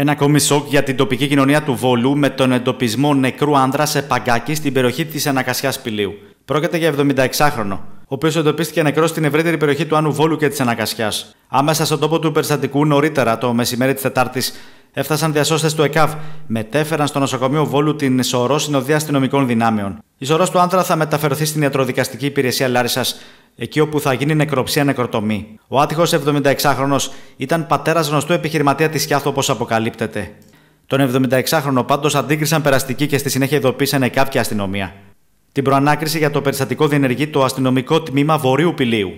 Ένα ακόμη σοκ για την τοπική κοινωνία του Βόλου με τον εντοπισμό νεκρού άνδρα σε παγκάκι στην περιοχή της Ανακασιάς Πηλίου. Πρόκειται για 76χρονο, ο οποίος εντοπίστηκε νεκρό στην ευρύτερη περιοχή του Άνου Βόλου και της Ανακασιάς. Άμεσα στον τόπο του περιστατικού, νωρίτερα το μεσημέρι της Τετάρτης, έφτασαν διασώστες του ΕΚΑΒ. Μετέφεραν στο νοσοκομείο Βόλου την σωρό συνοδεία αστυνομικών δυνάμεων. Η σωρός του άντρα θα μεταφερθεί στην ιατροδικαστική υπηρεσία Λάρισας, εκεί όπου θα γίνει νεκροψία νεκροτομή. Ο άτυχος 76χρονο ήταν πατέρας γνωστού επιχειρηματία της Κιάθου, όπως αποκαλύπτεται. Τον 76χρονο πάντως αντίκρισαν περαστική και στη συνέχεια ειδοποίησαν κάποια αστυνομία. Την προανάκριση για το περιστατικό διενεργεί το αστυνομικό τμήμα Βορείου Πηλίου.